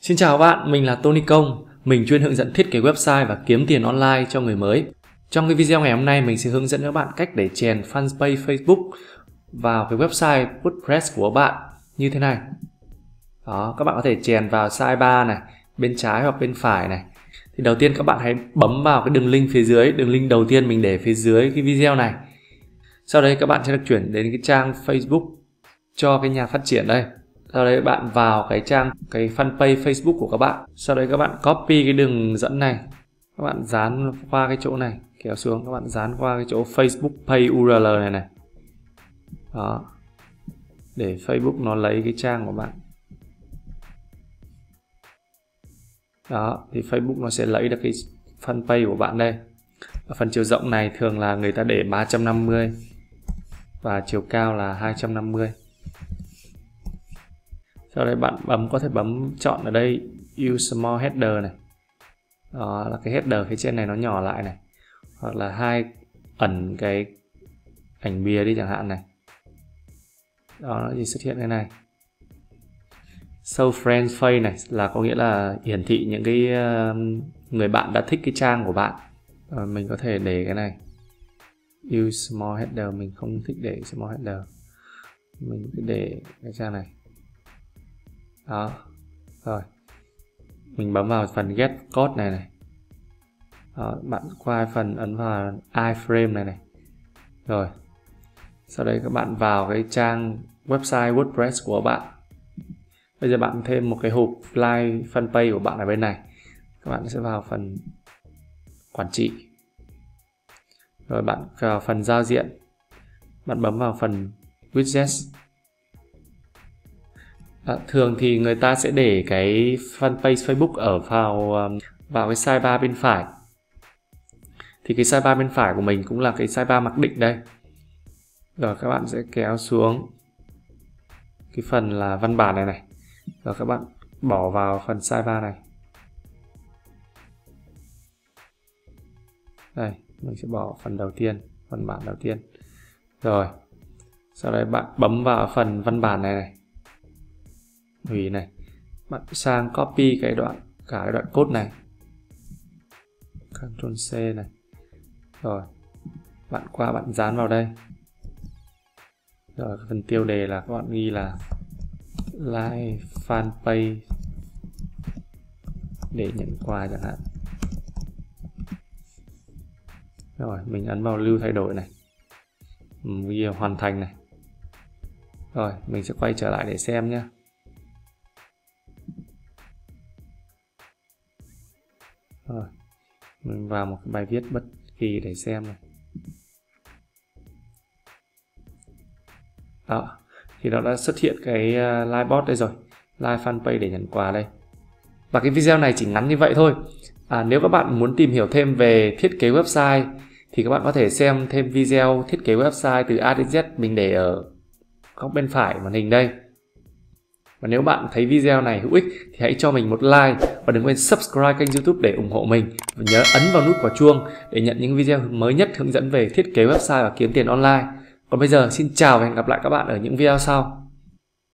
Xin chào các bạn, mình là Tony Công. Mình chuyên hướng dẫn thiết kế website và kiếm tiền online cho người mới. Trong cái video ngày hôm nay mình sẽ hướng dẫn các bạn cách để chèn fanpage Facebook vào cái website WordPress của bạn như thế này. Đó, các bạn có thể chèn vào sidebar này, bên trái hoặc bên phải này. Thì đầu tiên các bạn hãy bấm vào cái đường link phía dưới, đường link đầu tiên mình để phía dưới cái video này. Sau đây các bạn sẽ được chuyển đến cái trang Facebook cho cái nhà phát triển đây sau đấy bạn vào cái trang, cái fanpage Facebook của các bạn. Sau đấy các bạn copy cái đường dẫn này. Các bạn dán qua cái chỗ này, kéo xuống. Các bạn dán qua cái chỗ Facebook page URL này này. Đó. Để Facebook nó lấy cái trang của bạn. Đó, thì Facebook nó sẽ lấy được cái fanpage của bạn đây. Ở phần chiều rộng này thường là người ta để 350 và chiều cao là 250 sau đây bạn bấm, có thể bấm chọn ở đây, use small header này. Đó là cái header phía trên này nó nhỏ lại này. Hoặc là hai ẩn cái ảnh bìa đi chẳng hạn này. Đó, nó chỉ xuất hiện cái này. Show friends face này là có nghĩa là hiển thị những cái um, người bạn đã thích cái trang của bạn. Rồi mình có thể để cái này. Use small header, mình không thích để small header. Mình cứ để cái trang này đó. Rồi. Mình bấm vào phần get code này này. Đó, bạn qua phần ấn vào iframe này này. Rồi. Sau đấy các bạn vào cái trang website WordPress của bạn. Bây giờ bạn thêm một cái hộp fly fanpage của bạn ở bên này. Các bạn sẽ vào phần quản trị. Rồi bạn vào phần giao diện. Bạn bấm vào phần widgets. À, thường thì người ta sẽ để cái fanpage Facebook ở vào um, vào cái sidebar bên phải. Thì cái sidebar bên phải của mình cũng là cái sidebar mặc định đây. Rồi các bạn sẽ kéo xuống cái phần là văn bản này này. Rồi các bạn bỏ vào phần sidebar này. Đây, mình sẽ bỏ phần đầu tiên, văn bản đầu tiên. Rồi. Sau đấy bạn bấm vào phần văn bản này này hủy này, bạn sang copy cái đoạn, cả cái đoạn code này. Ctrl C này. Rồi, bạn qua bạn dán vào đây. Rồi phần tiêu đề là các bạn ghi là like fanpage để nhận quà chẳng hạn. Rồi, mình ấn vào lưu thay đổi này. Ừ, ghi hoàn thành này. Rồi, mình sẽ quay trở lại để xem nhé rồi mình vào một cái bài viết bất kỳ để xem này. Đó thì nó đã xuất hiện cái à, live bot đây rồi. Live fanpage để nhận quà đây. Và cái video này chỉ ngắn như vậy thôi. À, nếu các bạn muốn tìm hiểu thêm về thiết kế website thì các bạn có thể xem thêm video thiết kế website từ A đến Z mình để ở góc bên phải màn hình đây và nếu bạn thấy video này hữu ích thì hãy cho mình một like và đừng quên subscribe kênh youtube để ủng hộ mình. Và nhớ ấn vào nút quả chuông để nhận những video mới nhất hướng dẫn về thiết kế website và kiếm tiền online. Còn bây giờ, xin chào và hẹn gặp lại các bạn ở những video sau.